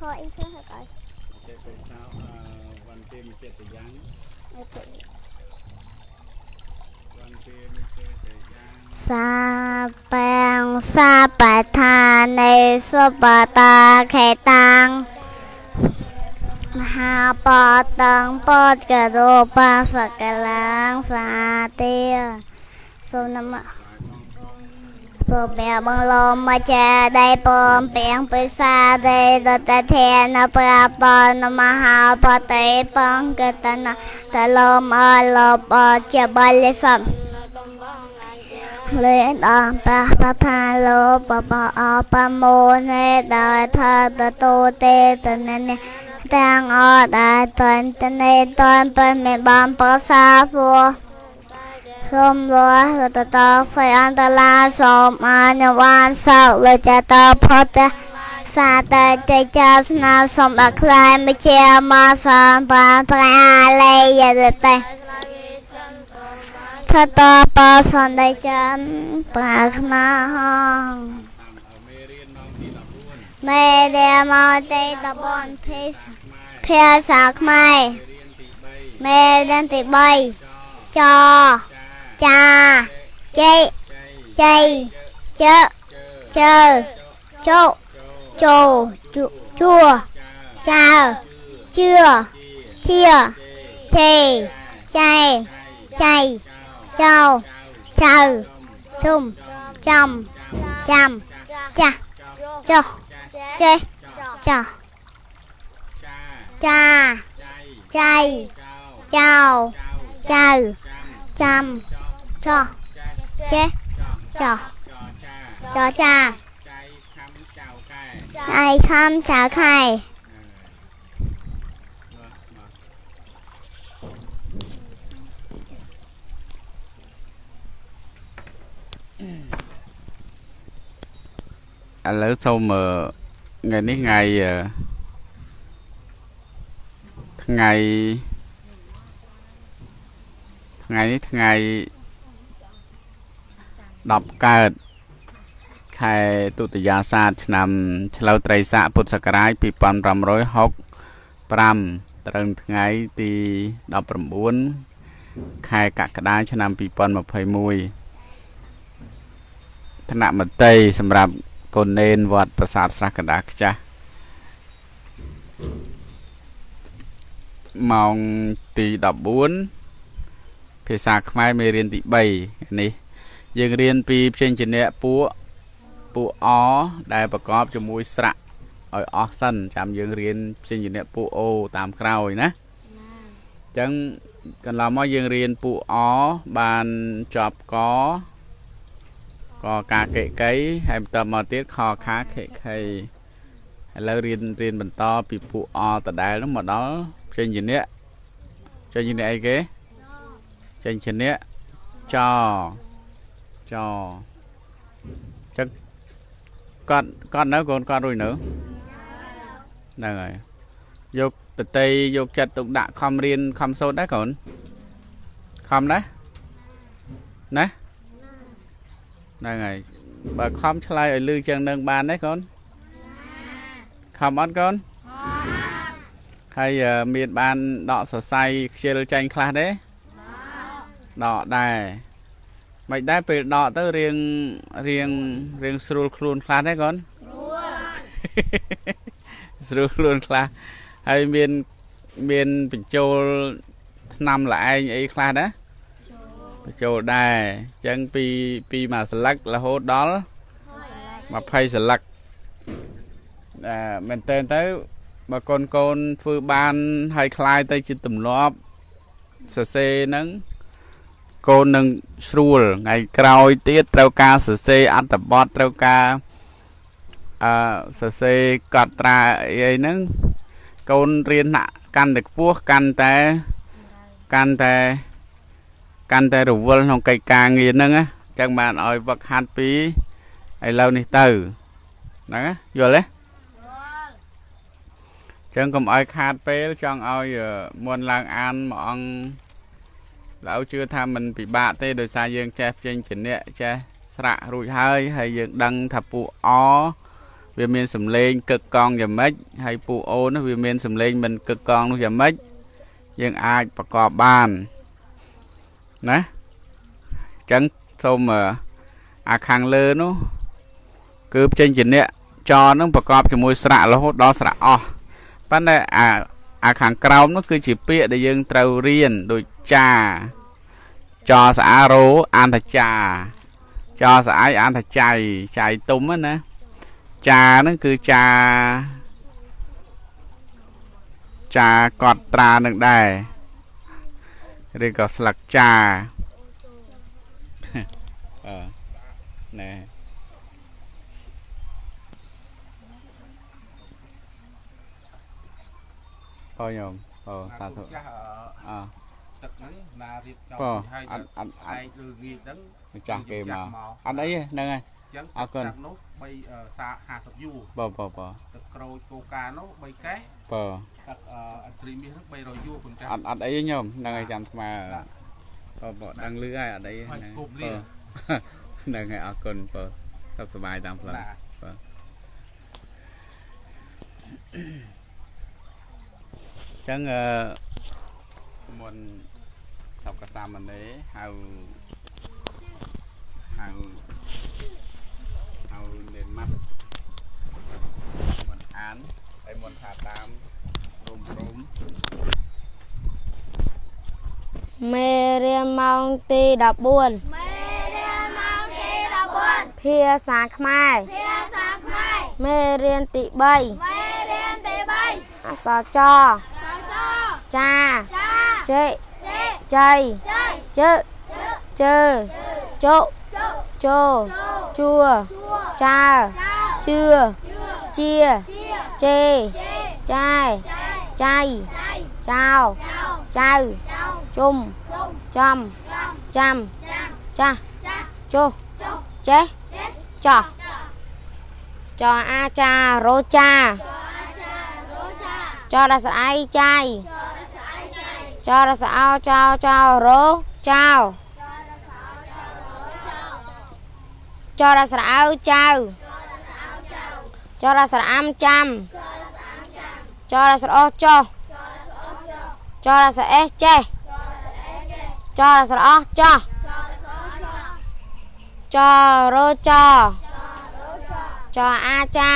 thôi ít thôi coi ចេះទៅសោអឺវ៉ាន់ទេមួយចិត្តយ៉ាងវ៉ាន់ទេមួយចិត្តយ៉ាង sa bang sa bà tha này sa bà ta khẽ tăng ha bò tăng bò cà rô ba sa cà lang sa tia so nam Bố mẹ bằng lô mà cha đây bố bèn bê xa đây Đô ta thè nà bà bò nà mà hào bò tế bông cơ ta nà Ta lô mà lô bò chà bà lê phẩm Lê đòn bà bà thà lô bà bà ọ bà mô nê đòi thà ta tô tê ta nê nê Đang ọ đà tuần ta nê tuần bà mẹ bom bò xa vua សូ មលោះរតតភ័យអន្តលាសូមអនុវានសោកលចតផុតសាតចៃចាស្នាសូមអក្លាយមជាមកសំបានប្រាលេយរតេថតបសន្តិច័ន្ទប្រាថ្នាហងតាមឲ្យមេរៀនម៉ោងទី14មេរៀនមកទី14ភាសាភាសាខ្មែរមេរៀនទី3មេរៀនទី3ច ចាចាជ័យចៃជ័យជើជើជើជោចូលជូជួចាចៅជឿជាជាចេជេចៃចៅចៅជុំចំចាំ trò chê trò trò cha, chạy tham chào khai anh à, lỡ sau mà ngày nít à, ngày ngày ngày nít nấy ngày 10កើតខែទុតិយាសាទឆ្នាំឆ្លូវត្រីស័កពុទ្ធសករាជ2565ត្រូវនឹងថ្ងៃទី19ខែកក្កដាឆ្នាំ2021ឋានៈមតីសម្រាប់កូននេនវត្តប្រាសាទស្រះកណ្ដាលខ្ចាស់ម៉ោងទី14ភាសាខ្មែរមេរៀនទី3នេះ យើងរៀនពីផ្សេងជាអ្នកពួកពួកអដែលប្រកបជាមួយស្រៈឲ្យអស់សិនចាំយើងរៀនផ្សេងជាអ្នកពួកអូតាមក្រោយណាអញ្ចឹងកន្លងមកយើងរៀនពួកអបានចប់កកកាកិកៃហើយបន្តមកទៀតខខាខិខៃឥឡូវរៀនរៀនបន្តពីពួកអដដែលនោះមកដល់ផ្សេងជាអ្នកចេញជាអ្នកអីគេចេញជាអ្នកច ចចឹងគាត់គាត់នៅកូនគាត់រួចនៅហ្នឹងហើយយកតន្ត្រីយកចិត្តទុកដាក់ខំរៀនខំសូត្រដែរកូនខំណាណាហ្នឹងហើយបើខំឆ្លើយឲ្យលឺចឹងនឹងបានទេកូនខំអត់កូនហើយអឺមានបានដកសរសៃខ្ជិលចាញ់ខ្លះទេដកដែរ មិនដែរពេលដកទៅរៀងរៀងរៀងស្រួលខ្លួនខ្លះទេកូនស្រួលស្រួលខ្លួនខ្លះហើយមានមានបញ្ចូលថ្នាំល្អឯងអីខ្លះណាបញ្ចូលដែរអញ្ចឹងពីពីមួយស្លឹករហូតដល់20ស្លឹកអឺមែនតើទៅបើកូនកូនធ្វើបានហើយคลายទៅជាទម្លាប់សរសេរហ្នឹង កូននឹងស្រួលថ្ងៃក្រោយទៀតត្រូវការសរសេរអត្ថបទត្រូវការអឺសរសេរកត់ត្រាអីហ្នឹងកូនរៀនណាក់កាន់តែខ្ពស់កាន់តែកាន់តែកាន់តែរវល់ក្នុងកិច្ចការងារហ្នឹងណាអញ្ចឹងបានឲ្យវឹកហាត់ពីឥឡូវនេះទៅហ្នឹងណាយល់ទេចឹងកុំឲ្យខាតពេលចង់ឲ្យមុនឡើងអានមួយអង្គ lão ជឿថាมันពិបាកទេដោយសារយើងចេះផ្សេងជាអ្នកចេះស្រាក់រួចហើយហើយយើងដឹងថាពួកអវាមានសំឡេងកឹកកង់យ៉ាងម៉េចហើយពូអូននោះវាមានសំឡេងមិនកឹកកង់នោះយ៉ាងម៉េចយើងអាចប្រកបបានណាអញ្ចឹងសូមអាខាងលើនោះគឺចេញជាអ្នកចនឹងប្រកបជាមួយស្រៈរហូតដល់ស្រៈអស់ប៉ុន្តែអាអាខាងក្រោមនោះគឺជាពាក្យដែលយើងត្រូវរៀនដូចចា ចស្អារោអន្តចាចស្អាយអន្តចៃចៃទុំណាចាហ្នឹងគឺចាចាកត់ត្រានឹងដែរឬក៏ស្លឹកចាអឺណែបងញោមអូសាធុអើទឹកហ្នឹងណារៀ បចំហើយអត់អត់ឯងឬងាយហ្នឹងម្ចាស់គេមកអត់អីហ្នឹងហើយចឹងអរគុណនោះ3សា50យូបាទបាទបាទទឹកក្រូចកូកានោះ3កេះបាទទឹកអត្រីមាសនោះ300យូគុណចាអត់អត់អីទេញោមហ្នឹងហើយចាំស្មាបាទបាទដឹងលឺហើយអត់អីហ្នឹងហ្នឹងហើយអរគុណបាទសុខសប្បាយតាមផ្លូវបាទចឹងអឺមុន សពកសាមណេរហៅហៅហៅនេនម៉ាត់មុនអានហើយមុនថាតាមរុំរុំមេរៀនម៉ោងទី14មេរៀនម៉ោងទី14ភាសាខ្មែរភាសាខ្មែរមេរៀនទី3មេរៀនទី3អក្សរចចាចេចៃ ជើជើជុជោជួចើជឿជាចេចាយចៃចៅចៅជុំចំចាំចាស់ចុះចេះចោះចោអាចារោចាចោរស្អៃ ចៃចរសអោចោចោរោចោចរស្រអៅចៅចរស្រអាំចាំចរស្រអោចោចរស្រអេះចេះចរស្រអោចោចរោចោចអាចា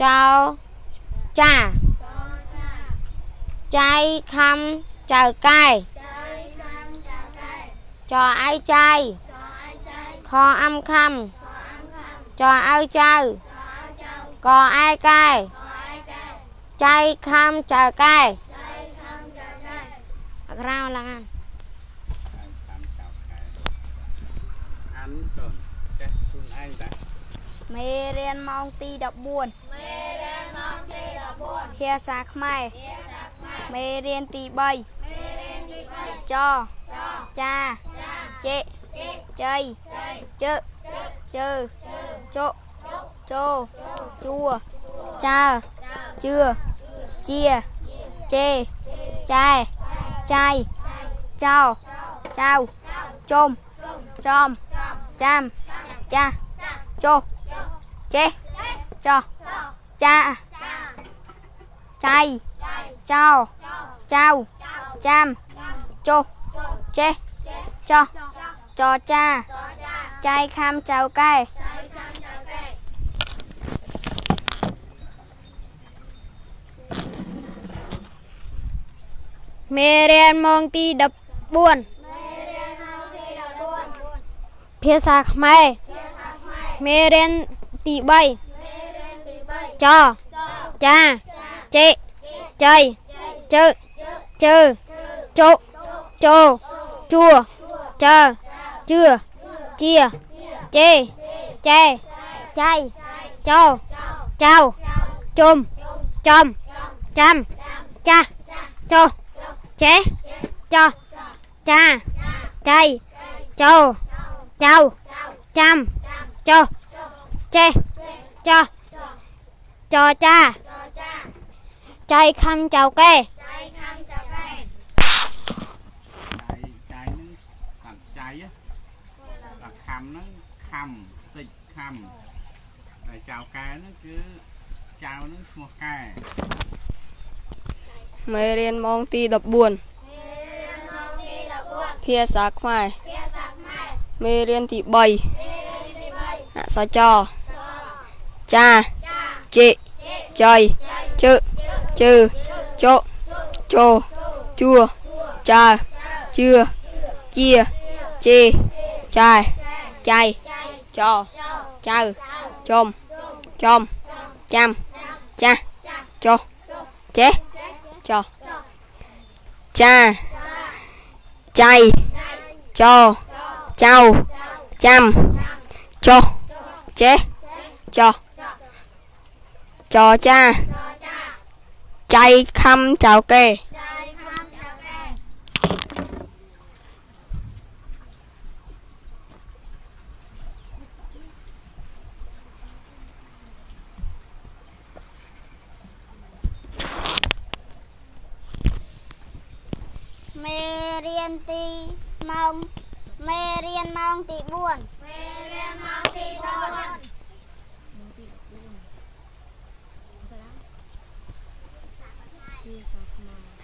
ចៅចា ចៃខំចៅកែចអៃចៃខអំខំចអៅចៅកអែកែចៃខំចៅកែអក្រៅឡើងអានទៅចេះខ្លួនឯងតាមេរៀនម៉ោងទី14មេរៀនម៉ោងទី14ភាសាខ្មែរភាសា មេរៀនទី3មេរៀនទី3ចចាចេជ័យជើជើចុជោជួចើជឿជាចេចែចៃចៅចៅជុំចំចាំចាចុចេចោចាចៃ ចោចៅចាំចុះចេះចោះចចាចៃខាំចៅកែមេរៀនម៉ោងទី14ភាសាខ្មែរមេរៀនទី3ចចាចេចៃ ជើជើជុជោជួចើជឿជាចេចែចៃចោចៅជុំចំចាំចាស់ចុះចេះចោះចាចៃចោចៅចាំចុះចេះចោះចចា ចៃខំចៅកែចៃខំចៅកែចៃចៃនឹងខាត់ចៃខាត់ខំហ្នឹងខំតិចខំដែលចៅកែហ្នឹងគឺចៅហ្នឹងឈ្មោះកែមេរៀនម៉ោងទី14ភាសាខ្មែរមេរៀនទី3អក្សរចចាជិចៃជឹជឺចុជោ ជួចាជឿជាជេចែចៃចចៅចំចំចាំចាស់ចុះចេះចុះចាចៃចចៅចាំចុះចេះចុះចចាចៃខំ ចៅកេមេរៀនទីម៉ោងមេរៀនម៉ោងទី4 មេរៀនម៉ោងទី4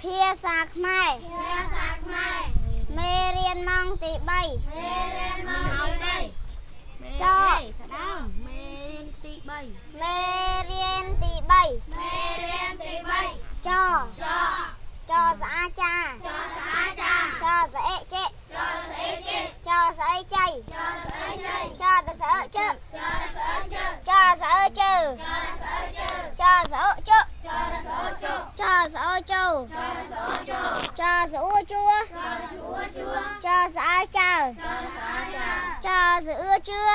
ភាសាខ្មែរភាសាខ្មែរមេរៀនម៉ោងទី3មេរៀនម៉ោងទី3ចស្ដងមេរៀនទី3មេរៀនទី3មេរៀនទី3ចចចស្អាចាចស្អាចាចស្អេចេចស្អេជិចស្អីចៃចស្អេជិចតស្អើជើចស្អើជិចស្អើជើចស្អើជិចស្អើជើចស្អើជិចស្អើជើចស្អើជិចស្អួជួចស្អួជួចស្អើចៅចស្អើចាចស្អឿជឿ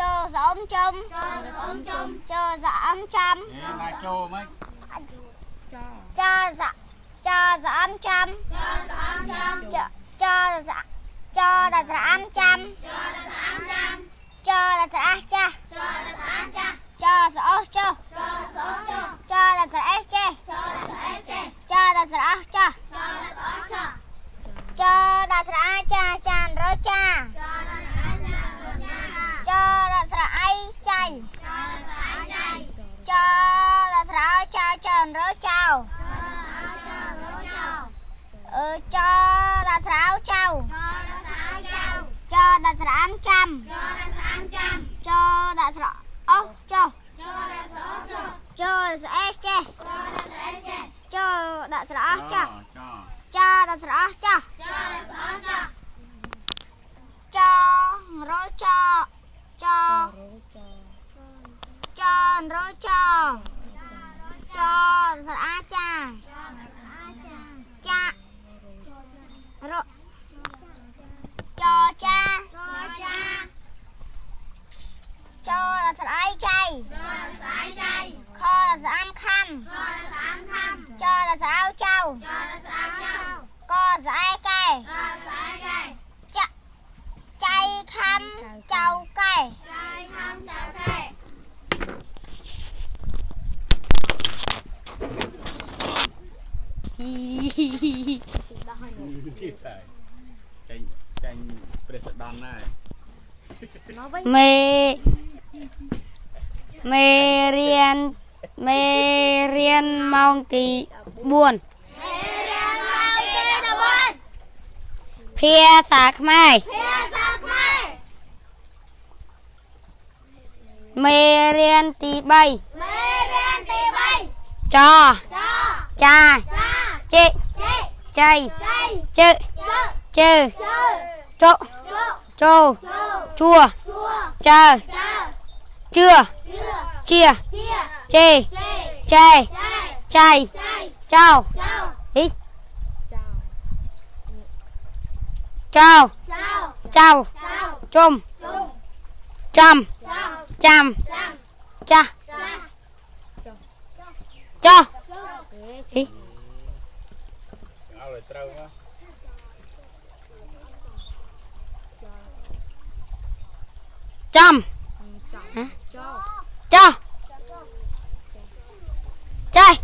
ចស្អៀជាចស្អៀជាចស្អែចែចស្អែចៃចស្អែចៃចសៅចៅចស្អោចៅចសៅចៅចស្អោចៅចសំចំចសុំជុំចសំចំហេណាចូលមកចសចសំចំចស្អមចាំចចសចតត្រាំចាំចស្អមចាំចតត្រាស់ចាស់ចស្អាចាចសអស់ចុះចសុំជុំចតត្រាស់ចេះចស្អែចេះចតត្រាស់ចាស់ចស្អោចាចតត្រាចាចានរចា ចស្អាចារញ៉ា ចតស្រអៃចៃ ចស្អាចៃ ចតស្រោចៅចានរចៅ ចស្អោចារញ៉ា អឺចតស្រោចៅចស្អោចៅចតត្រាំចាំចស្អាមចាំចតស្រអស់ចុះចសុំជុំចស្អេចេះចស្អែចេះចតស្រអស់ចាស់ចចតស្រអស់ចាស់ចស្អោចាចរចចចរចចស្រអាចាចា រចចាចចាចស្រអៃចៃចស្អែចៃខស្អាំខំចស្អាមខំចស្រោចៅចស្អាចៅកស្អែកែចស្អែកែចចៃខំចៅកែចៃខំចៅកែ គិសាយចាញ់ចាញ់ព្រះសដនដែរមេមេរៀនមេរៀនម៉ោងទី4មេរៀនម៉ោងទី14ភាសាខ្មែរភាសាខ្មែរមេរៀនទី3មេរៀនទី3ចចចាចា ជិជិចៃចៃជឹជើជឺជើចុជុចូលជួជួចើចើជឿជឿជាជាចេ ចៃ ចៃ ចៃ ចៅចៅ ចៅ ចៅ ចៅ ជុំ ជុំ ចាំ ចាំ ចាំ ចា ចុះ ឲ្យ ត្រូវមកចំហ៎ចោចេះ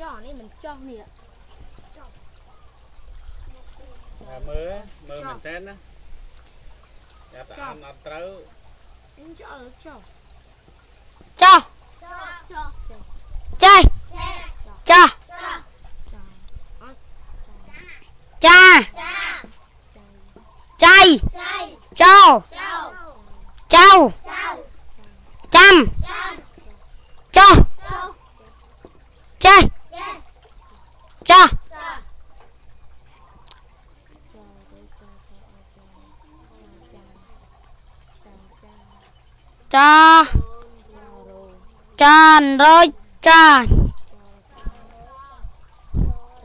ចោះនេះមិនចោះនេះមើលមើលមែនតើណាចាប់តែអានអត់ត្រូវចោះចោះចោចេះចោចា ចៃចោចៅចាំចោចេះចោចាចានរយចា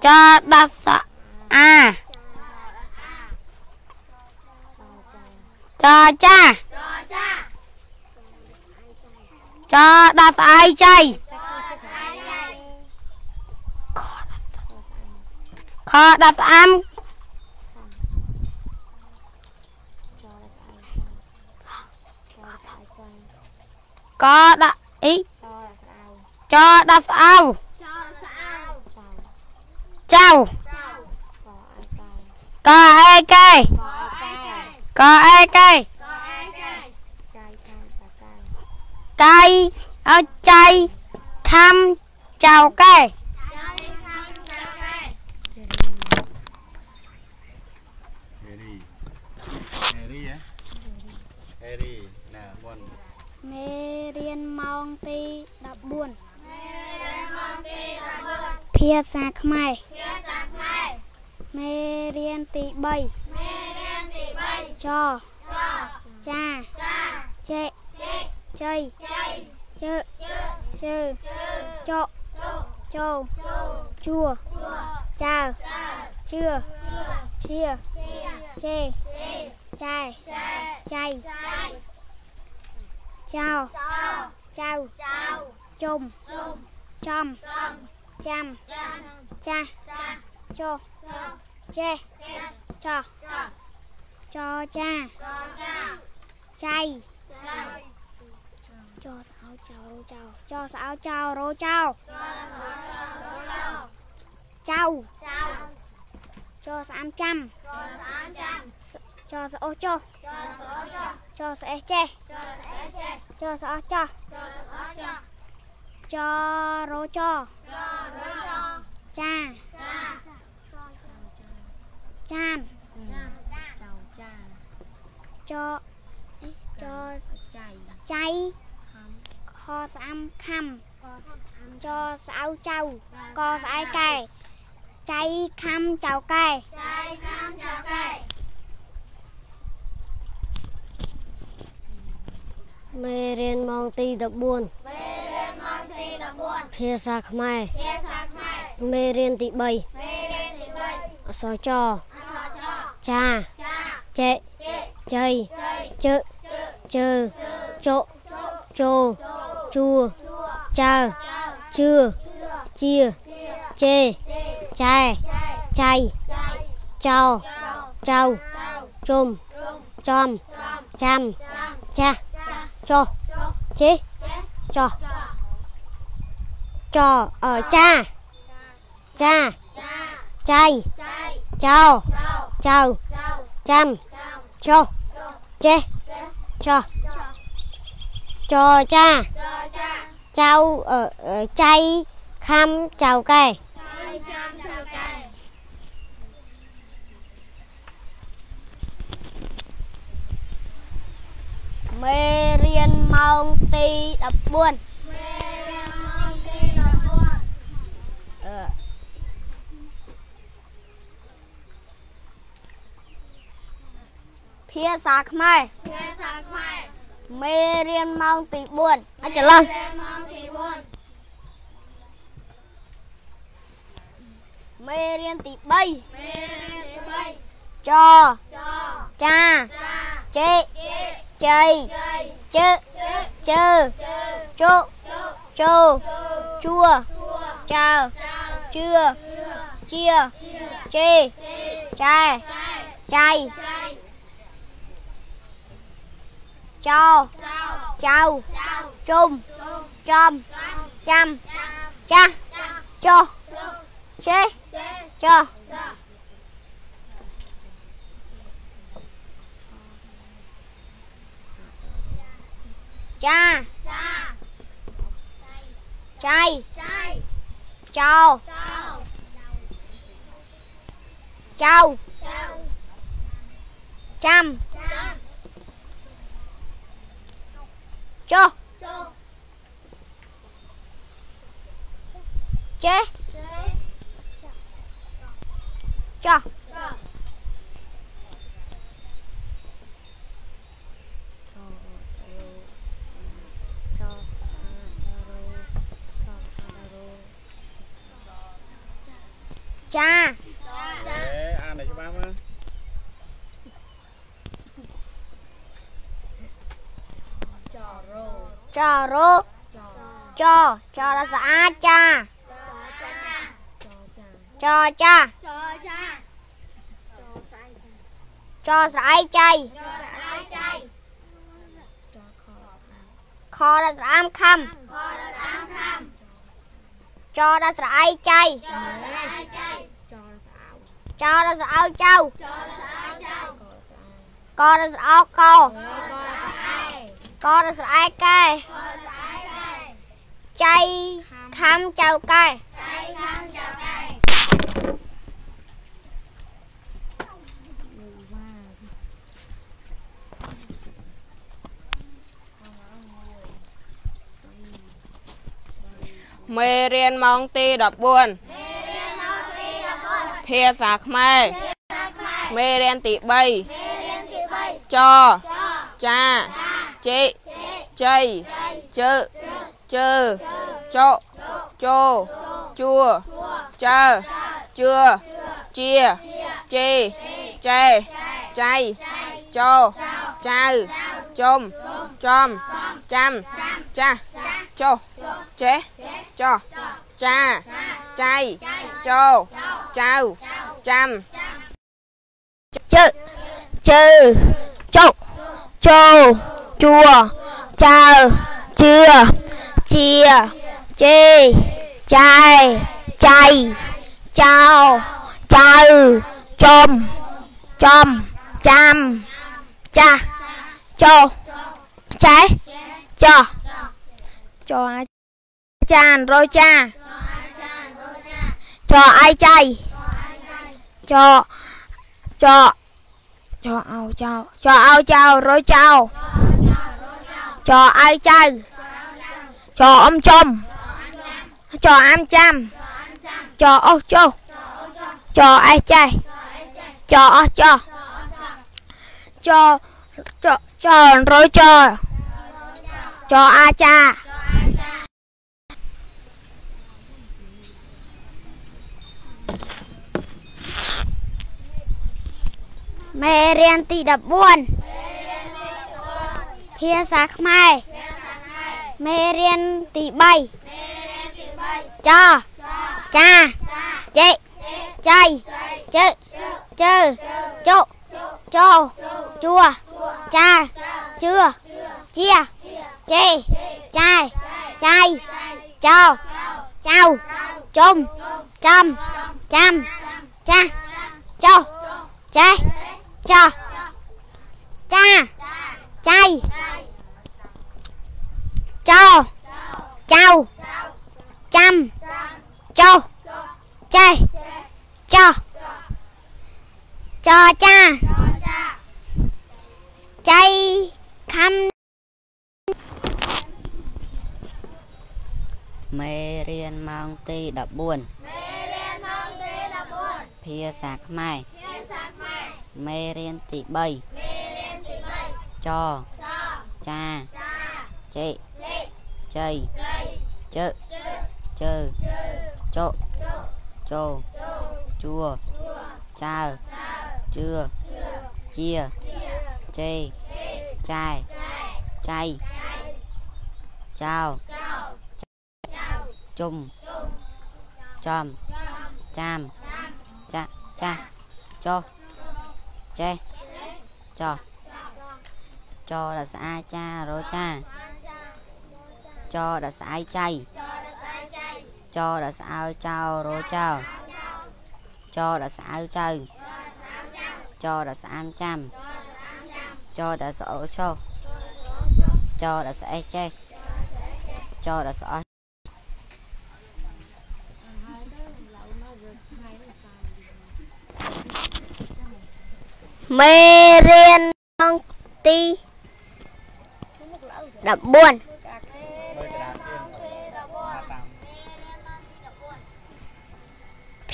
ចាដាស អាចាចាចាដាស្អៃចៃខដាស្អាំកដាក់អីចដាក់ស្អៅចៅ កអេកែកអេកែកៃអោចៃខំចៅកែហេរីហេរីហ៎ហេរីណាមុនមេរៀនម៉ោងទី14ភាសាខ្មែរមេរៀ នទី3ចចាចេជ័យជើជើចកចូលជួចៅជឿជាចេចែចៃចៅចៅជុំចំចាំចាស់ ចុះចេះចោះចចាចៃចស្អោចៅរោចៅចស្អោចៅរោចៅចៅចស្អាមចាំចស្អូចុះចស្អេះចេះចស្អោ ចោះចរោចចាចានចអីចចៃខស្អាំខំចស្អៅចៅកស្អែកែចៃខំចៅកែមេរៀនម៉ោងទី14ភាសាខ្មែរមេរៀនទី3អក្សរចចាចេ ជ័យជើជើចុចូលជួចៅជឿជាចេចែចៃចៅចៅជុំចំចាំចាស់ចុះចេចុះចអចាចាចៃ ចៅចៅចាំចុះចេចុះចចាចៅចៃខំចៅកែមេរៀនម៉ោងទី14 ភាសាខ្មែរមេរៀនម៉ោងទី4អញ្ចឹងឡោះមេរៀនទី3ចចាចេជ័យជើជើជុចូលជួចៅជឿជាចេចែចៃ ចោចៅជុំចំចាំចាស់ចុះចេះចោចាចៃចោចៅ ចាំចុះចេះចោះចា អេអានឲ្យច្បាស់មើល ចរោចចរស្អាតចាចចាចស្អែកចៃខរស្អាមខំចរស្អែកចៃចរស្អៅចៅករស្អោក ករស្អែកកែចៃខំចៅកែមេរៀនម៉ោងទី14ភាសាខ្មែរមេរៀនទី3ចចាចេ ជ័យជើជើចុជោជួចើជឿជាជេចែចៃចោចៅជុំចំចាំចាស់ចុះចេះចោះចាចៃចោចៅចាំជើជើ ចុកចូលជួចើជឿជាជេចែចៃចៅចៅចំចំចាំចាស់ចុះចេះចោះចោអាចានរយចាចោអាយចៃចោចោ ចោអោចៅចោអោចៅរយចៅចោអាយចៅចោអំចំចោអាំចាំចោអោចុះចោអេចេះចោអោចោចោចោចោរយចោចោអាចាមេរៀនទី14 ភាសាខ្មែរមេរៀនទី3ចចាចេចៃជើជើចុចោជួចាជឿជាជេចាយចៃចោចៅជុំចំចាំចាស់ចុះចេះចោះចាចៃ ចោចៅចាំចុះចេះចោះចចាចៃខំមេរៀនម៉ោងទី14ភាសាខ្មែរមេរៀនទី3ចចាចេជ័យជើជើចុចោជួចើជឿជាជេចា យចៃចៅជុំចំចាំចាចាចុះចេះចោះចចដស្អាចារោចាចដស្អៃចៃចដស្អើចៅរោចៅចដស្អៅចៅចដស្អាមចាំចដស្អូចោចដស្អេចេះចដស្អោមេរៀនក្នុ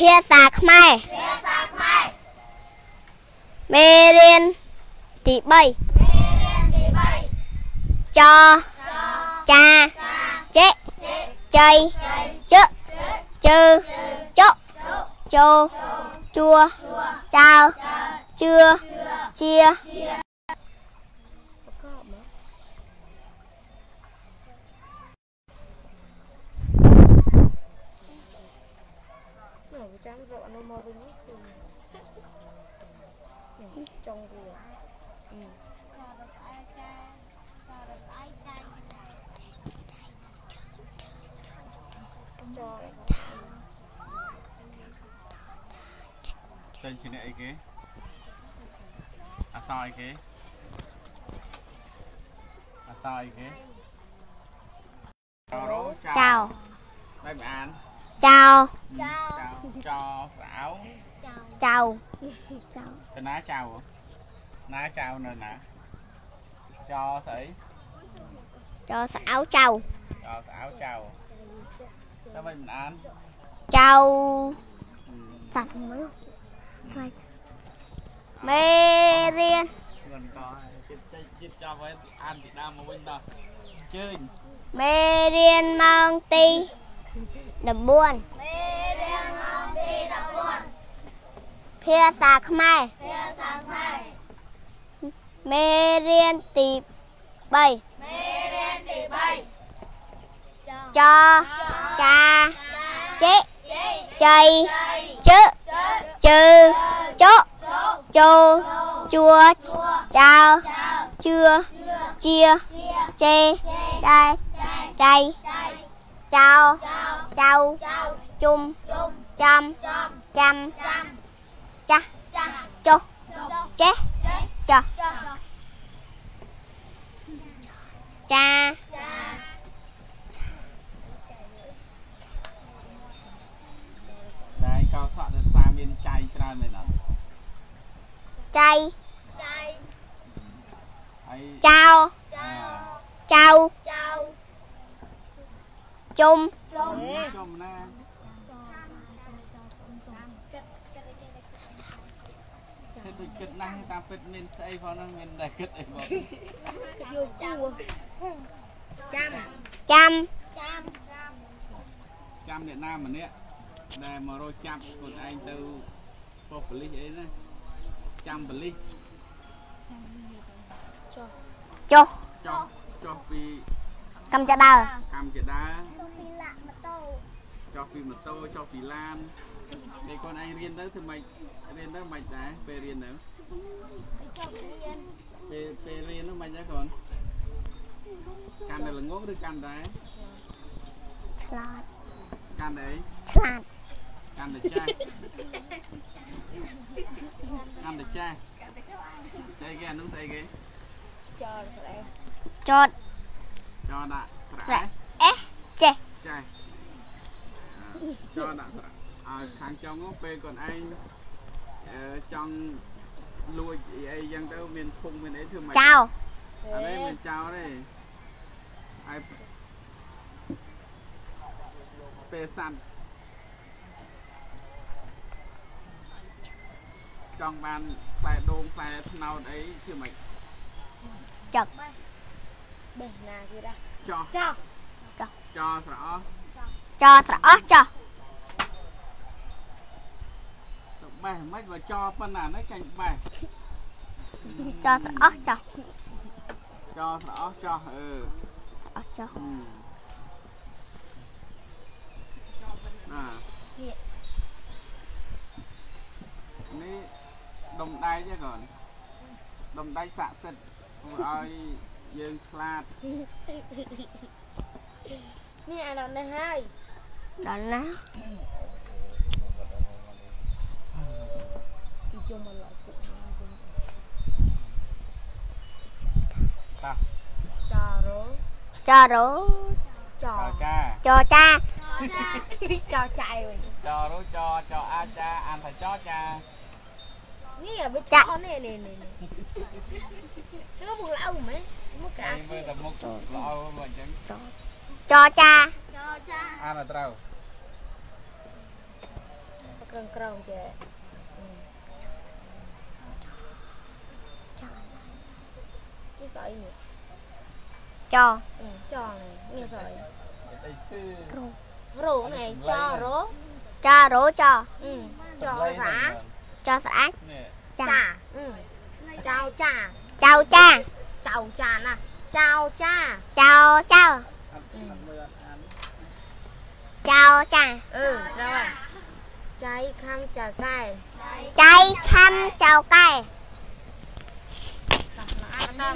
ភាសាខ្មែរភាសាខ្មែរមេរៀនទី3មេរៀនទី3ចចាចេចៃជឹជើចុចូលជួចៅជឿជា ចេញជាអ្នកអីគេអសរអីគេអសរអីគេច រោចៅបែបអានចៅចៅចស្រអៅចៅទៅណាចៅណាចៅនៅណាចស្អីចៅស្អៅចៅចស្អៅចៅទៅមិនអានចៅសត្វមើលខ្លាចមេរៀ នមិនតចិត្តចិត្តចិត្តចាប់ហើយអានពីដើមមកវិញដល់ជើញមេរៀនម៉ោងទី14មេរៀនម៉ោងទី14ភាសាខ្មែរភាសាខ្មែរមេរៀនទី3មេរៀនទី3ចចាចេចៃជឹជើចុចូលជួចៅជឿជាចេដែរចៃចៅ ចៅជុំចាំចាំចាស់ចុះចេះចោះចាតែកោសក់ដោយសារមានចៃច្រើ នមែនអត់ចៃហើយចៅអាចៅជុំចំណាគិតដូចគិតណាស់តាមពិតមានស្អីផងហ្នឹងមានតែគិតអីបងចាំចាំអ្នកណាម្នាក់ដែលមករកចាប់ខ្លួនឯងទៅប៉ុស្តិ៍ប៉ូលីសអីណាចាំប៉ូលីសចុះចុះចុះពី កំចដើកម្មជាដើចុះពីម៉ូតូចុះពីឡានពេលខ្លួនឯងរៀនទៅធ្វើម៉េចរៀនទៅមិនដែរពេលរៀនទៅពេលពេលរៀននោះមិនដែរខ្លួនកាន់តែល្ងងឬកាន់តែឆ្លាតកាន់តែអីឆ្លាតកាន់តែចាស់កាន់តែចាស់ស្អីគេអានោះស្អីគេចតចោ ដាក់ស្រែស្រែអេចេះចាស់ចោដាក់ស្រែឲ្យខាងចុងនោះពេលខ្លួនឯងអឺចង់លួចអីអីចឹងទៅមានភុងមានអីធ្វើម៉េចចៅអត់ទេមិនចោលទេហើយពេលសាន់ចង់បានផ្លែដូងផ្លែត្នោតអីធ្វើម៉េចចឹក ចោះចោះចោស្រអស់ចស្រអស់ចោះទៅបេះមិនបើចោប៉ុណ្ណានេះចាញ់បេះចស្រអស់ចោះចោស្រអស់ចោះអឺអស់ចោះហឹមណានេះដុំដែកទេកូនដុំដែកស័ក្តិសិទ្ធិធ្វើឲ្យ យើងឆ្លាតនេះអាដល់នេះហើយដល់ណាចារោចរោចចចាចចាចចៃវិញចរុចចអាចាអានថាចចានេះវាចោនេះនេះនេះនេះមកឡៅមែន មកក្រាឯងមើលតែមុខល្អមកអញ្ចឹងចចាអានឲ្យត្រូវក្រឹងក្រឹងចេនេះស្អីនេះចចនេះនេះស្អីអីឈឺរោនេះចរោចរោចអឺចរ៉ាចស្អាតនេះចាចាអឺចៅចាចៅចា ចៅចាណាចៅចាចៅចៅអត់អត់មើលអត់អានចៅចាអឺ rồi ចៃខំចាកែចៃខំចៅកែចាំ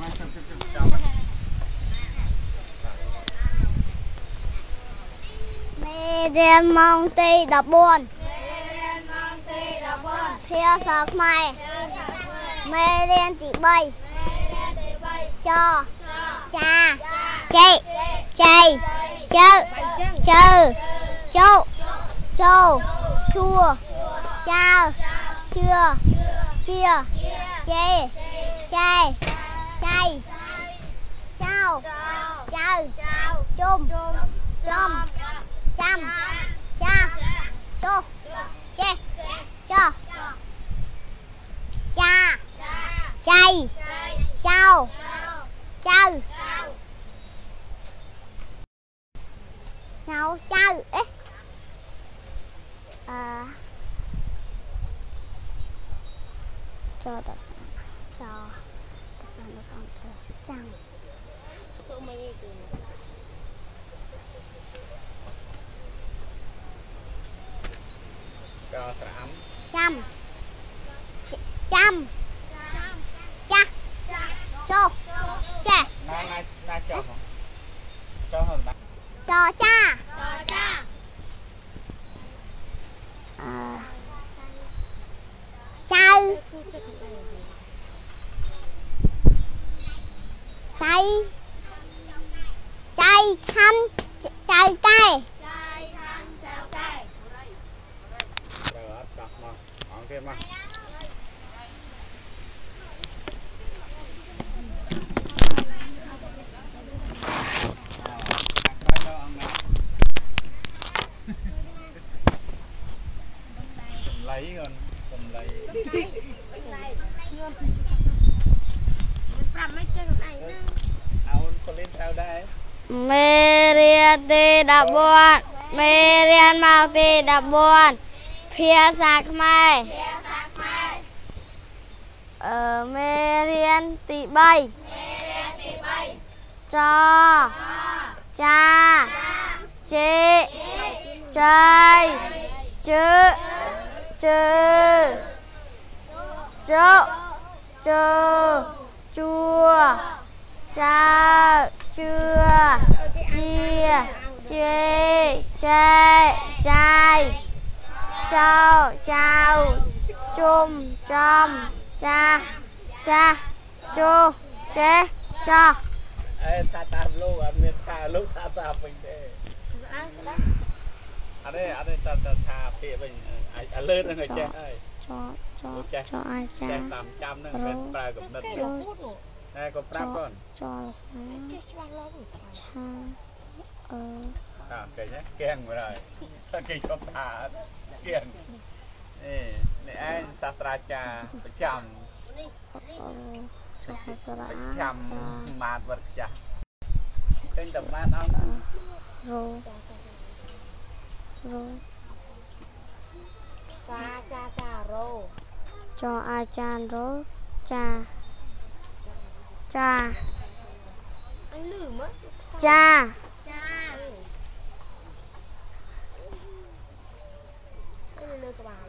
មកជិះជិះចាំមកមេរៀនម៉ោងទី14 ភាសាខ្មែរមេរៀនទី3ចចាចេចៃជើជើជោជោជួចៅជឿជាចេចៃចៃចៅចៅជុំចំចាំ ចាចុចេចោចាចៃចៅចៅចៅចៅអេអឺចោតចោតចាំ số mấy cái từ កស្រ អាំចាំចាំចាស់ចុះចេះណាណាណាចោះមកចោះហ្នឹ ងណាចចាអឺចៅចៃចៃខំចៅកែត្រូវអត់ចោះមកអង្គគេមកឡៃកូនកំឡៃប្រាប់មិនចេះខ្លួនឯងណាអោនក៏លេងត្រូវដែរមេរៀនទី14មេរៀនមកទី14ភាសាខ្មែរអឺមេរៀនទី3ចចាចេចៃជើជើជោជើជួចៅជឿ ជាជេចែចៃចៅចៅជុំចំចាចាជូចេចោអេថាតាមលោកអត់មានថាលោកថាតាមវិញទេអត់ទេអត់ទេ ថាថាពាក្យវិញអាលើហ្នឹងឲ្យចេះហើយចោចោចោអាចាចេះតាមចាំហ្នឹងមិនប្រើកំណត់ទេតែក៏ប្រាប់កូនចោលស្នាឆាអឺអើគេណាកៀងមកហើយគេជប់ថាកៀងនេះនេះឯងសាស្ត្រាចារ្យប្រចាំអូចោសារៈប្រចាំចាម៉ាតវត្តចាស់ពេញតែម៉ាតអស់ណារោរោ ចាចាចារោចអាចារ្យរោចាចាអញលឺមកចាចាអញលឺក្បាល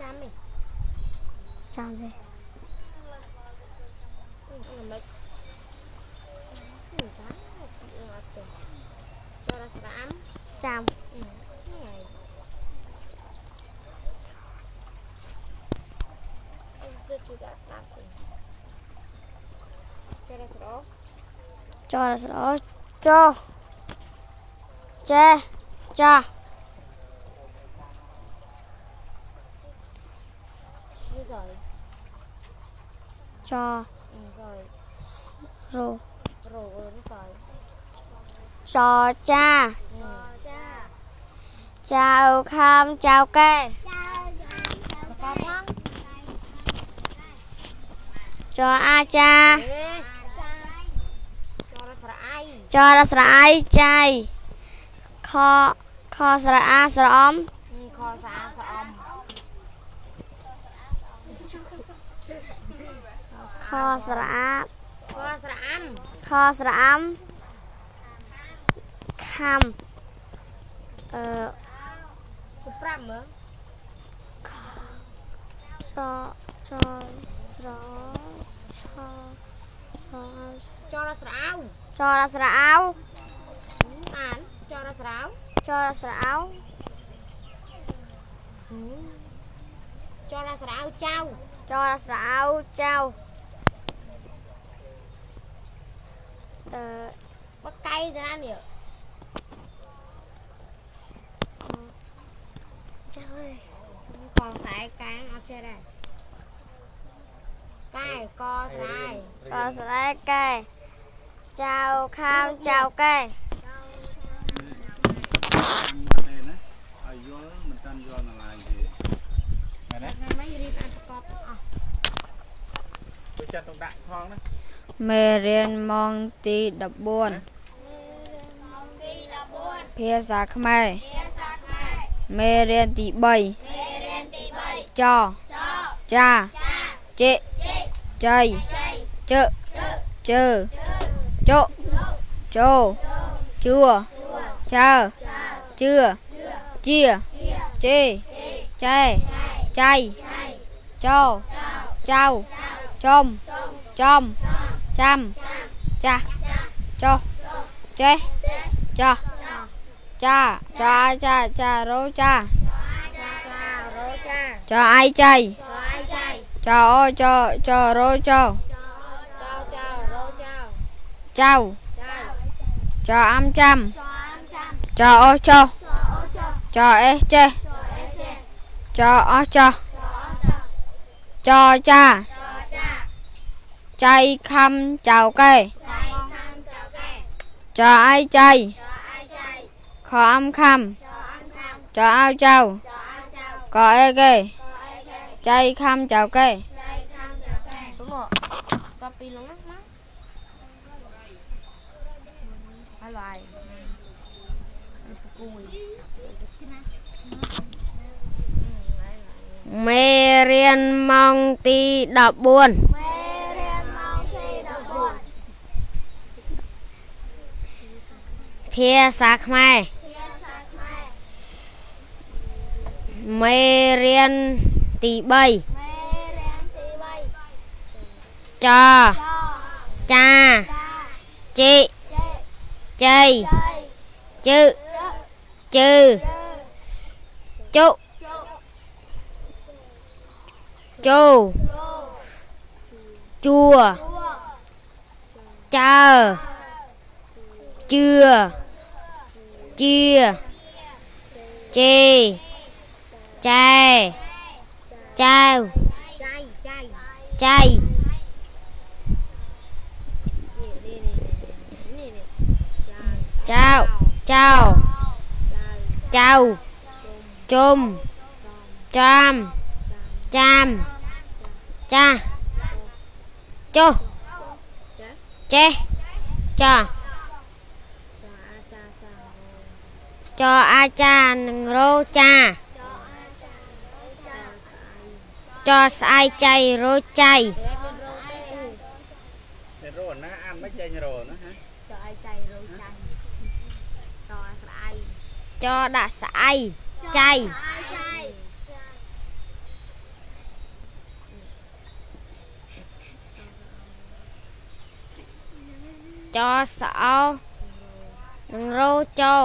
ចាំទេចាំទេអឺមិនអឺតាអត់ទេចូលស្រាមចាំអឺ ចានេះសយចអឺសយរោរោនេះសយ ចចាអឺចៅខាំចៅកែបកបផងចអាចាអេចរស្រអៃចរស្រអៃចៃខខស្រអាស្រអំខសាស្រអំខស្រអាខស្រអាំខស្រអំខំអឺគប្រាប់មើលចចស្រឆចចរស្រអៅ ចរស្រអៅអានចរស្រអៅចរស្រអៅចរស្រអៅចៅចរស្រអៅចៅអឺបកៃទៅណានេះ ចៅអើយកខ្សែកាងអត់ចេះដែរកែកស្រ័យកស្រែកែចៅខាំចៅកែទេណាឲ្យយល់មិនតាន់យល់នៅឡើយទេមែនទេថ្ងៃមិញរៀនអានប្រកបទាំងអស់ជួយចាត់ទុកដាក់ផងណាមេរៀនម៉ោងទី14ម៉ោងទី14ភាសាខ្មែរភាសា ខ្មែរមេរៀនទី3មេរៀនទី3ចចចាចាចេជិចៃជ័យជើជើចុចោជួចើ ជឿជាចេចែចៃចោចៅចំចំចាំចាចុចេចាចាចាចាចារោចាចាចារោចាចាអាយចៃចអាយចៃចាអូចាចារោ ខអំខំចអាមខាងចាអោចៅចអាចៅកអេកេចអេកែចៃខំចៅកែចៃខាងចៅកែ đúng rồi copy ពីលងណាមកហើយឡាយគួយមេរៀ មេរៀនទី3មេរៀនទី3ចចចាចាចេជ័យចៃជ័យជឺជឺជើចុជោចូលជោជួជួចើជឿជាចេចែចៅចៃចៃចៃនេះនេះនេះនេះចៅចៅចៅជុំ ចាំចាំចាចុះចេះចាចាអាចាចាចាចអាចារ្យនឹង ចោស្អែកចៃរោចៃរោណាអានមិនចេញរោណាចោស្អែកចៃរោចៃចោស្អែកចោដាក់ស្អែកចៃចោស្អោនឹងរោចោ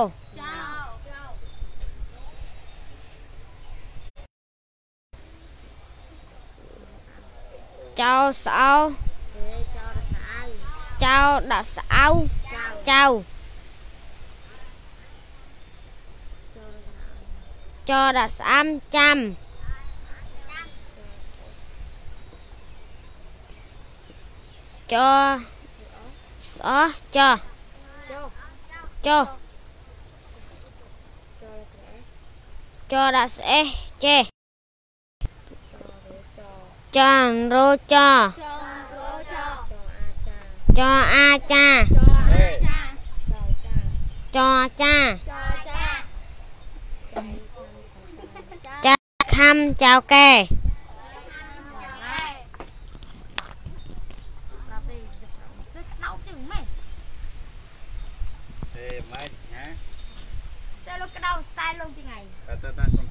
លចៅស្អោចៅដាក់ស្អៅចៅចដាក់ស្អាមចាំចស្អ ចចចដាក់ស្អេះចេះចានរោចាចអាចាចចាចាខំចៅកែទេម៉េចហ៎តែលោកក្តៅស្ទាយលោកជាថ្ងៃតើតើតើខ្ញុំស្ដាប់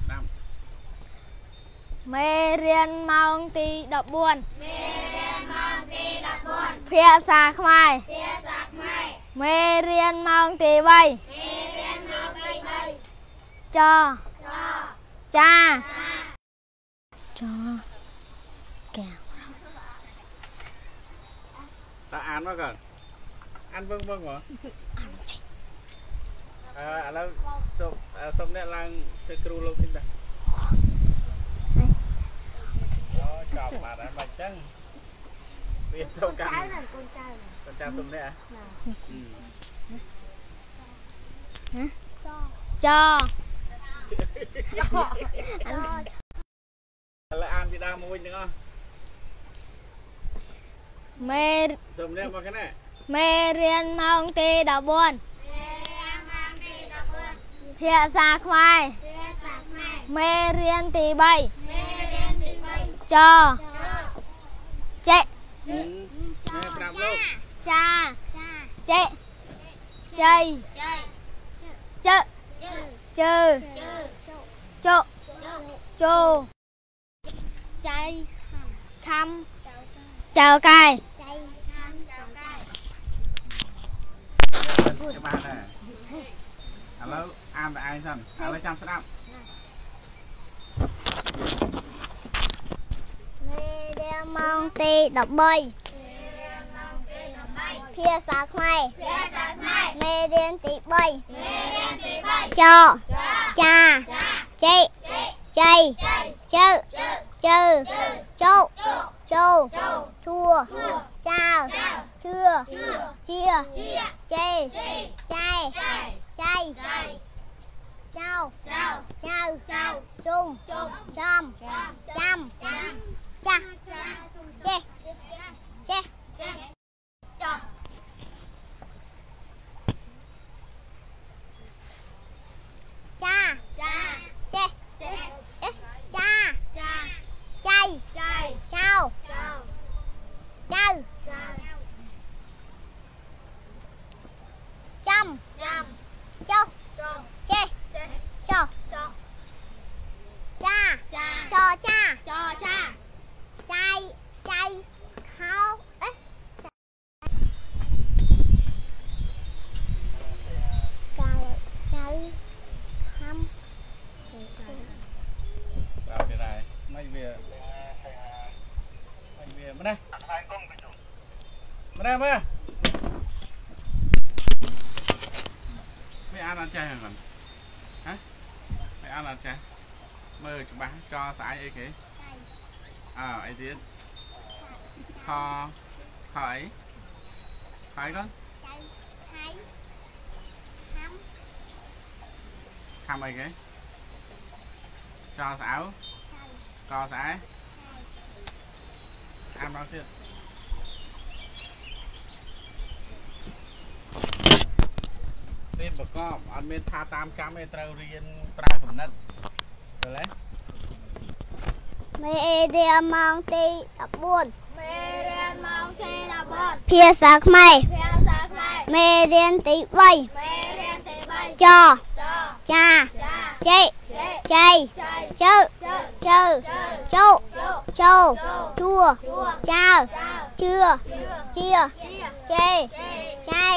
មេរៀនម៉ោងទី14មេរៀនម៉ោងទី14ភាសាខ្មែរភាសាខ្មែរមេរៀនម៉ោងទី3មេរៀនម៉ោងទី3ចចចាចកែតើអានមកកូនអានវឹងវឹងមកអានជីអឺឥឡូវសុំសុំអ្នកឡើងទៅគ្រូលោកវិញតា អូចប់បាត់ហើយបាច់ចឹងវាទៅកាន់ចៅណាកូនចៅកូនចាស់សុំអ្នកហ៎ចឥឡូវអានពីដើមមកវិញទាំងអស់មេសុំអ្នកមកគ្នាមេរៀនម៉ោងទី14មេរៀនម៉ោងទី14ភាសាខ្មែរភាសាខ្មែរមេរៀនទី3មេរៀនទី3 ចចេនេះប្រាប់លោកចាចាចេជ័យចៃជើជើជើជើចោចៃខំចៅកែចៃខាងចៅកែច្បាស់ដែរឥឡូវអានតែឯងសិនឥឡូវចាំស្ដាប់មេ រៀនម៉ោងទី13មេរៀនម៉ោងទី13ភាសាខ្មែរភាសាខ្មែរមេរៀនទី3មេរៀនទី3ចចាចាចេជ័យជើជើចោចូលធัวចៅជឿជាចេចៃចៃចៅចៅជុំចំចាំចា ស់ចេចេចោចាចាចេចេអេចាចាចៃចៃចៅចៅចៅចៅចំចាំចុះចុះចេចេចុះចុះ ចាចាចอចាចោចាចៃចៃខោអេកាលចៅខំប្រាប់ពីដែរមិនវាមិនវាម្នេះម្នេះមើលមិនអានអត់ចេះហ្នឹងហ៎មិនអានអត់ចេះមើលច្បាស់ចស្អាយអីគេ អើអីទៀតខខអីខអីកូនចៃថៃខំខំអីគេចស្អៅកស្អែអានមកទៀតរៀនប្រកបអត់មានថាតាមកម្មទេត្រូវរៀនប្រើគំនិតទៅលេ មេរៀនម៉ោងទី14មេរៀនម៉ោងទី14ភាសាខ្មែរភាសាខ្មែរមេរៀនទី3មេរៀនទី3ចចោចាចាចេចេចៃចៃជើជើជើជើចូលជោធัวជួចៅចៅជឿជឿជាជាចេចេ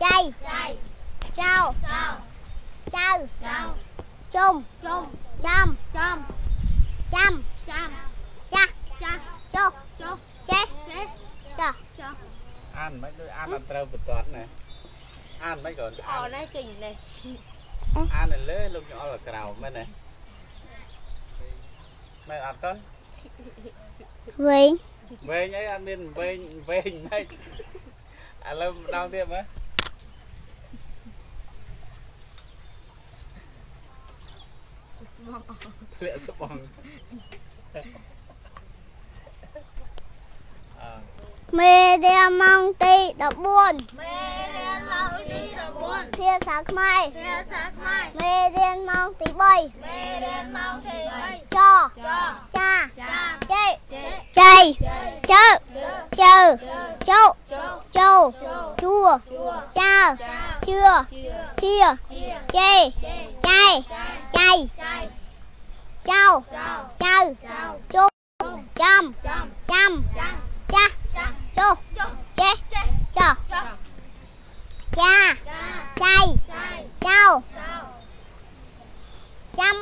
ចៃចៃ ចៅចៅជុំចាំចាំចាំចាស់ចុះចេះចាស់អានមិនដូចអានអត់ត្រូវបន្ទាត់ណាអានមិនក៏អត់ណាចេញនេះអាននៅលើលោកញអល់ក្រៅមែនទេមែនអត់កូនវិញវែងអីអត់មានវែងវែងម៉េចឥឡូវម្ដងទៀតមើលធ្លាក់ស្បងអើ មេរៀនម៉ោងទី14មេរៀនម៉ោងទី14ភាសាខ្មែរភាសាខ្មែរមេរៀនម៉ោងទីមេរៀនម៉ោងទី3ច3ចចាចាចេចេចៃជើជើជុជោជួជួចាជឿជឿជាជាចេចៃ ចៃចៃចៅចៅចៅចៅជុំចាំចាំចាំចាំចាស់ចុចុចចេ ចេ ច ចុ ចា ចា ចៃ ចៃ ចៅ ចៅ ចាំ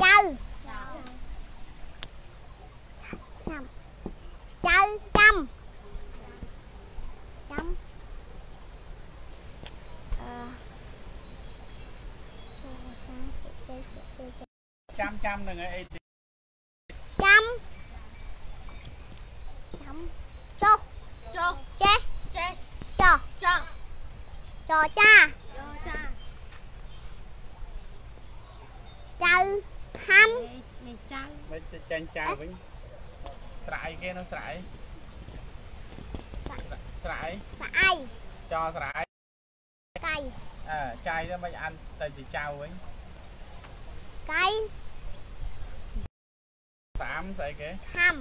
ចៅចាំចៅចាំចាំអឺ ចាំចាំនឹងអីទៀតចាំចាំចុះចុចេះចេចោះចុចោចាចុចាចៅហាំនេះចៅមិនទៅចាញ់ចាវិញស្រៈអីគេនោះស្រៈអីស្រៈអីស្អៃចោស្រៈអីកៃអើចាយទៅមិនអានទៅជាចៅវិញ កៃតាមស្អីគេហាំ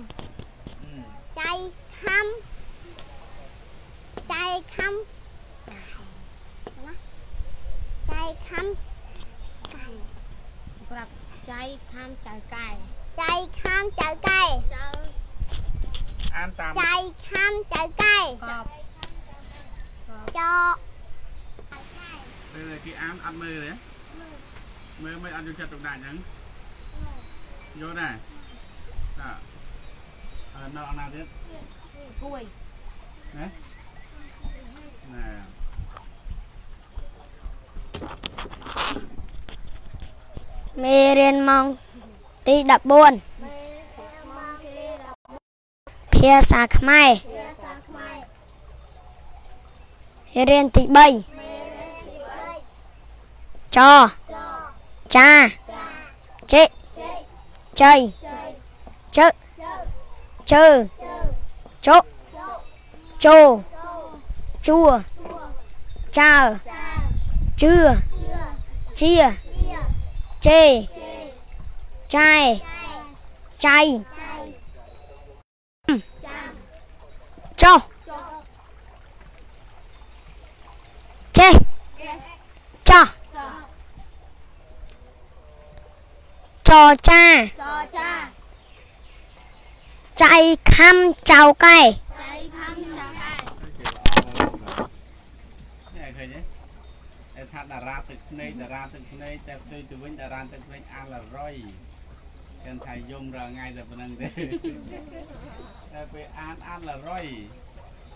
អឺចៃហាំចៃខាំណាចៃខាំប្រាប់ចៃខាំចៅកែចៃខាំចៅកែចៅអានតាមចៃខាំចៅកែកបចោពេលគេអានអត់មើលទេ មើលមិនអត់យកចិត្តទុកដាក់អញ្ចឹងយល់ដែរតាអឺនៅអនាទៀតគួយណាណែមេរៀនម៉ោងទី14ភាសាខ្មែររៀនទី3ច ចាចេចៃជើជើចុជោជួចើជឿជាចេចាយចៃចុះចេចោះ ចចាចចាចៃខំចៅកែចៃខាំចៅកែនេះឃើញទេតែថាតារាទឹកភ្នែកតារាទឹកភ្នែកតែផ្ទុយទៅវិញតារាទឹកភ្នែកអាឡរយគេថាយំរាល់ថ្ងៃតែប៉ុណ្្នឹងទេតែពេលអានអាឡរយ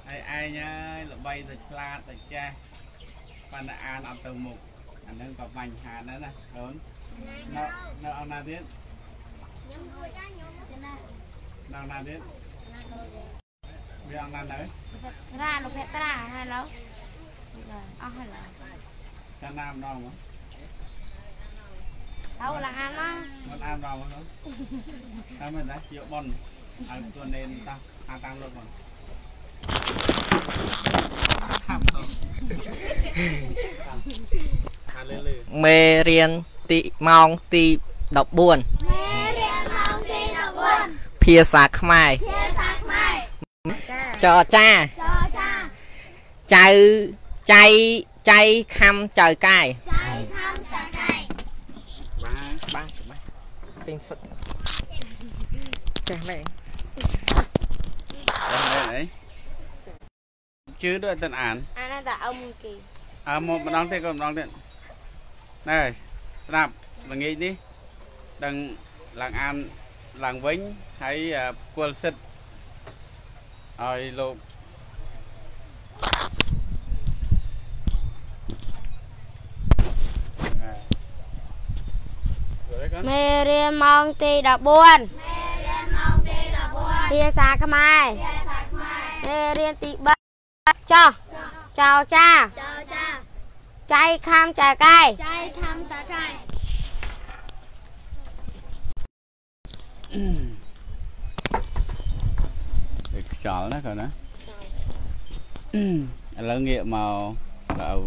ហើយឯងហើយល្បីទៅឆ្លាតទៅចេះប៉ុន្តែអានអត់ទៅមុខអាហ្នឹងក៏បញ្ហាដែរណាកូននៅនៅអង្គណាទៀតញ៉ាំមួយចាញ៉ាំទៅណានៅអង្គណាទៀតវាអង្គណានៅរ៉ាលោកភេត្រាហើយឡូវអស់ហើយឡូវចាណាម្ដងមក ទៅឡើងអានណាមិនអានម្ដងមកកូនតាមមិនដែរយកប៉ុនឲ្យខ្លួននេនតាអាតាមលោកមកតាមទៅអាលឺលឺមេរៀនទីម៉ោងទី14មេរៀនម៉ោងទី14ភាសាខ្មែរភាសាខ្មែរចចាចចាចៅចៃចៃខំចៅកាយចៃខាំចៅកែបាទបាទច្បាស់ទិញសឹកចេះមែនចាំមែនអីជឿដូចអត់ទាន់អានអានតែអ៊ំគេអើមកម្ដងទៀតក៏ម្ដងទៀតណែ ស្ដាប់ល្ងាចនេះដឹងឡើងអានឡើងវិញហើយគល់សិទ្ធឲ្យលោកអ่าមេរៀនម៉ោងទី14មេរៀនម៉ោងទី14ភាសាខ្មែរភាសាខ្មែរមេរៀនទី3ចោះចៅចាចៅចា ចៃខាំចៅកែចៃខំតាកៃវាខ្យល់ណាកូនណាឥឡូវងាកមកដល់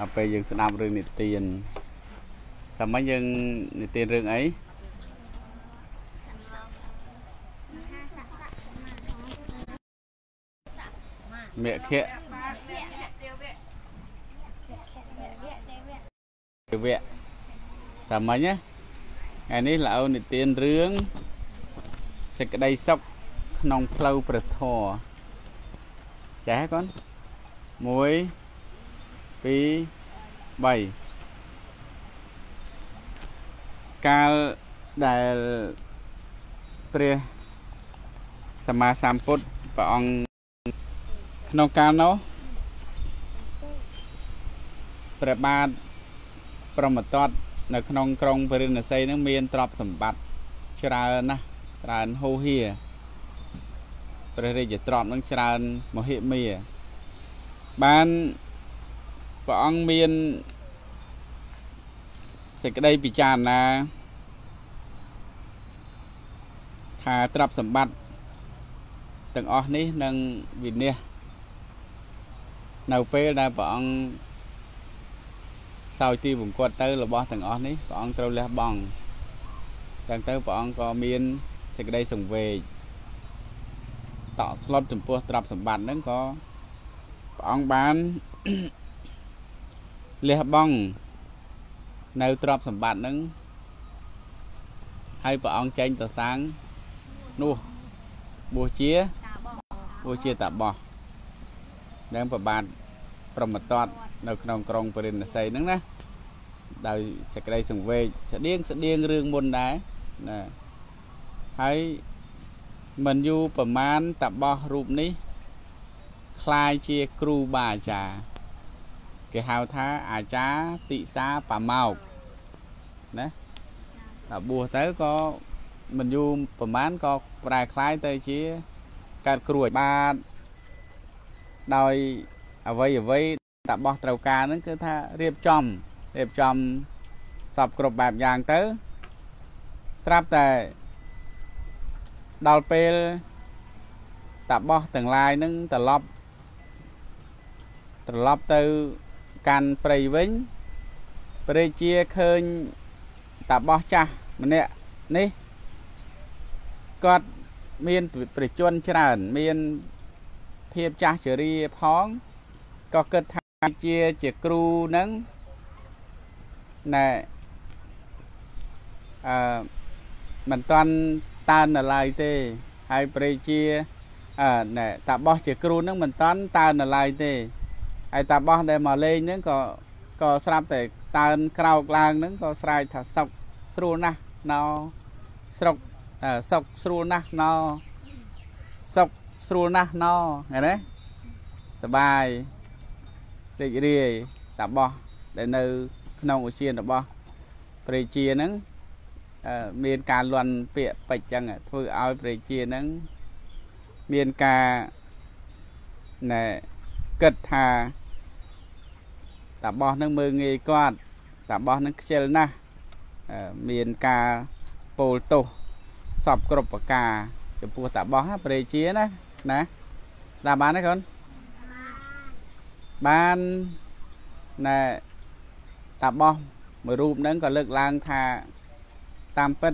អពេលយើងស្ដាប់រឿងនិទានសាមញ្ញយើងនិទានរឿងអី មគ្គទេវៈសាមញ្ញណាថ្ងៃនេះ lão និទានរឿងសេចក្តីសុខក្នុងផ្លូវព្រះធម៌ចេះកូន1 2 3កាលដែលព្រះសម្មាសម្ពុទ្ធព្រះអង្គ ក្នុងកាលនោះព្រះបាទប្រមត្តតនៅក្នុងក្រុងពរិណសីនឹងមានទ្រព្យសម្បត្តិច្រើនណាស់ច្រើនហូរហៀព្រះរាជទ្រព្យនឹងច្រើនមហិមាបានព្រះអង្គមានសេចក្តីពិចារណាថាទ្រព្យសម្បត្តិទាំងអស់នេះនឹងវិនិច្ឆ័យ នៅពេលដែលព្រះអង្គសោយទីបង្គត់ទៅរបស់ទាំងអស់នេះព្រះអង្គត្រូវលះបង់ចឹងទៅព្រះអង្គក៏មានសេចក្តីសង្វេគតក់ស្លុតចំពោះទ្រព្យសម្បត្តិហ្នឹងក៏ព្រះអង្គបានលះបង់នៅទ្រព្យសម្បត្តិហ្នឹងហើយព្រះអង្គចេញទៅសាងនោះបួសជាបួសជាតាបោះ នឹងប្របាទប្រមត្តតនៅក្នុងក្រុងពរិណសីហ្នឹងណាដោយសេចក្តីសង្វេគស្តៀងស្តៀងរឿងមុនដែរណាហើយមិនយូរប្រមាណតបោះរូបនេះคล้ายជាគ្រូបាអាចារ្យគេហៅថាអាចារ្យតិសាបាម៉ោកណាដល់បួសទៅក៏មិនយូរប្រមាណក៏ប្រែคล้ายទៅជាកើតគ្រួចបាទ ដោយអ្វីអ្វីតបោះត្រូវការហ្នឹងគឺថារៀបចំរៀបចំសពគ្រប់បែបយ៉ាងទៅ ស្រាប់តែដល់ពេលតបោះទាំងឡាយហ្នឹងត្រឡប់ត្រឡប់ទៅកាន់ព្រៃវិញព្រះជាឃើញតបោះចាស់ម្នាក់នេះគាត់មានប្រជជនច្រើន មាន ភាពចាស់ជរាផងក៏គិតថាជាជាគ្រូនឹងណែអឺមិនតាន់តាននៅឡើយទេហើយព្រៃជាអឺណែតាបោះជាគ្រូនឹងមិនតាន់តាននៅឡើយទេហើយតាបោះដែលមកលេងហ្នឹងក៏ក៏ស្រាប់តែតើនក្រោកឡើងហ្នឹងក៏ស្រែកថាសុកស្រួលណាស់ណោស្រុកសុកស្រួលណាស់ណោសុក ស្រួលណាស់ណោឃើញទេសបាយរីករាយតាបោះដែលនៅ ក្នុងឧជានរបស់ព្រះជាហ្នឹងមានការលន់ពាក្យពេចចឹងធ្វើឲ្យព្រះជាហ្នឹងមានការណែគិតថាតាបោះហ្នឹងមើងងាយគាត់តាបោះហ្នឹងខ្ជិលណាស់មានការពោលទោសសពគ្រប់ប្រការចំពោះតាបោះណាព្រះជាណា ណាតាមបានទេកូនបានណែតាបោះមួយរូបហ្នឹងក៏លើកឡើងថាតាមពិត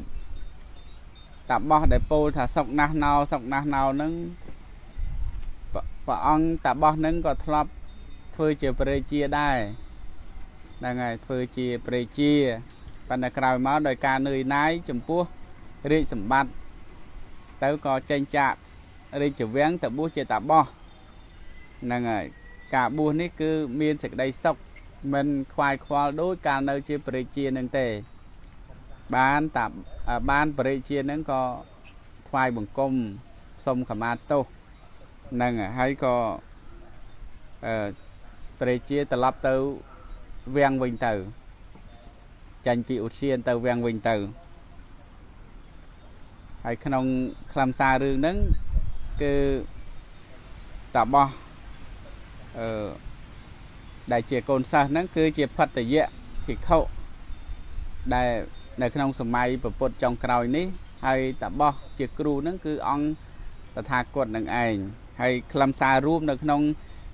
តាបោះដែលពោលថាសុកណាស់ណោសុកណាស់ណោហ្នឹងព្រះអង្គតាបោះហ្នឹងក៏ធ្លាប់ធ្វើជាព្រះជាដែរហ្នឹងហើយធ្វើជាព្រះជាប៉ុន្តែក្រោយមកដោយការនឿយណាយចំពោះរាជសម្បត្តិទៅក៏ចេញចាក រាជវាំងទៅបួសជាតាបោះហ្នឹងហើយការបួសនេះគឺមានសេចក្តីសុខមិនខ្វាយខ្វល់ដូចកាលនៅជាព្រះរាជានឹងទេ បានតាបានព្រះរាជានឹងក៏ថ្វាយបង្គំសុំខមាទោសហ្នឹងហើយក៏អឺព្រះរាជាត្រឡប់ទៅវាំងវិញទៅចាញ់ពីឧទ្យានទៅវាំងវិញទៅហើយក្នុងខ្លឹមសាររឿងហ្នឹង គឺតាបោះអឺដែលជាកូនសិស្សហ្នឹងគឺជាផតយៈភិក្ខុដែលនៅក្នុងសម័យពពុទ្ធចុងក្រោយនេះហើយតាបោះជាគ្រូហ្នឹងគឺអង្គតថាគតនឹងឯងហើយខ្លឹមសាររួមនៅក្នុង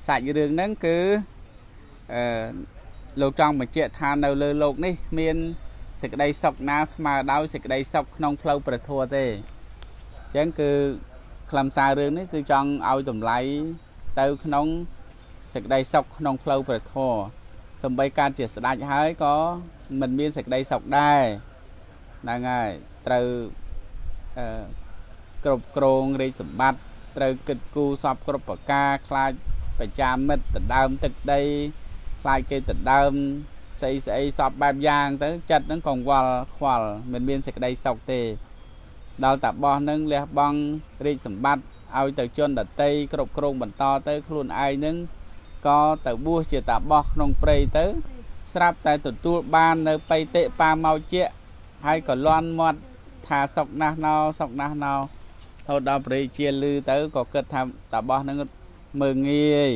សាច់រឿងហ្នឹងគឺអឺលោកចង់បញ្ជាក់ថានៅលើโลกនេះគ្មានសេចក្តីសុខណាស្មើដោយសេចក្តីសុខក្នុងផ្លូវព្រះធម៌ទេអញ្ចឹងគឺ ខ្លឹមសាររឿងនេះគឺចង់ឲ្យតម្លៃទៅក្នុងសេចក្តីសុខក្នុងផ្លូវព្រះធម៌សំបីការជាស្ដេចហើយក៏មិនមានសេចក្តីសុខដែរហ្នឹងហើយត្រូវអឺគ្រប់គ្រងរាជសម្បត្តិត្រូវគិតគូរសពគ្រប់ប្រការខ្លាចប្រចាំមិត្តដណ្ដើមទឹកដីខ្លាចគេដណ្ដើមស្អីស្អីសពបែបយ៉ាងទៅចិត្តហ្នឹងកង្វល់ខ្វល់មិនមានសេចក្តីសុខទេ ដល់តាបោះនឹងលះបង់រាជសម្បត្តិឲ្យទៅជនដតីគ្រប់គ្រងបន្តទៅខ្លួនឯងនឹងក៏ទៅបួសជាតាបោះក្នុងព្រៃទៅ ស្រាប់តែទទួលបាននៅបៃតិបាមកជាហើយក៏លន់មាត់ថាសុកណាស់ណោសុកណាស់ណោទៅដល់ព្រះជាលឺទៅក៏គិតថាតាបោះនឹងមើងងាយ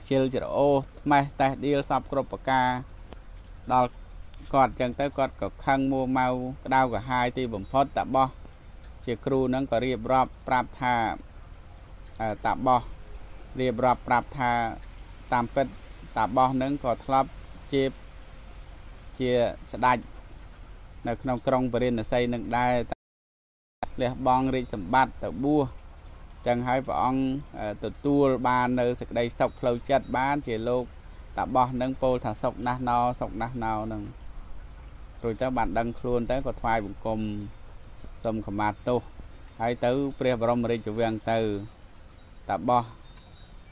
ខ្ជិលច្រអូសថ្មេះតេះដៀលសពគ្រប់ប្រការដល់ គាត់ចឹងទៅគាត់ក៏ខឹងមួម៉ៅក្តៅក្រហាយទីបំផុតតាបោះជាគ្រូនឹងក៏រៀបរាប់ប្រាប់ថាតាបោះរៀបរាប់ប្រាប់ថាតាមពិតតាបោះនឹងក៏ធ្លាប់ជាជាស្ដេចនៅក្នុងក្រុងបរិណស័យនឹងដែរលះបង់រាជសម្បត្តិទៅបួសចឹងហើយព្រះអង្គទទួលបាននៅសេចក្តីសុខផ្លូវចិត្តបានជាលោកតាបោះនឹងពោលថាសុខណាស់ណោសុខណាស់ណោនឹង រួចទៅបានដឹងខ្លួនទៅក៏ថ្វាយបង្គំសុំខមាទោសហើយទៅ ព្រះបរមរាជវាំងទៅតាបោះ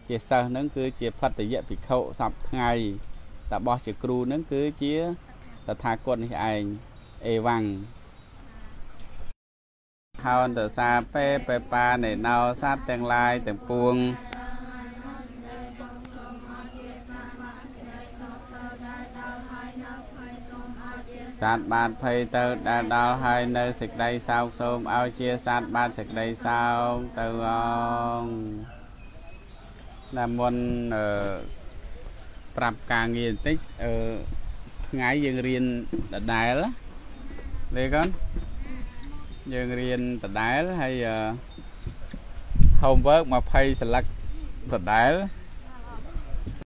ជាសិស្សនឹងគឺជាផតយៈភិក្ខុសពថ្ងៃតាបោះជាគ្រូនឹងគឺជាតថាគតនេះឯងអេវ៉ាំងហោនតសាពេបេបានៃណោសត្វទាំងឡាយទាំងពួង សត្វបាទភ័យទៅដែលដល់ហើយនៅសេចក្តីសោកសូមឲ្យជាសត្វបាទសេចក្តីសោកទៅអងណាមុនអឺប្រាប់ការងារបន្តិចអឺថ្ងៃយើងរៀនដដែលលេកូនយើងរៀនដដែលហើយ homework 20សន្លឹកដដែល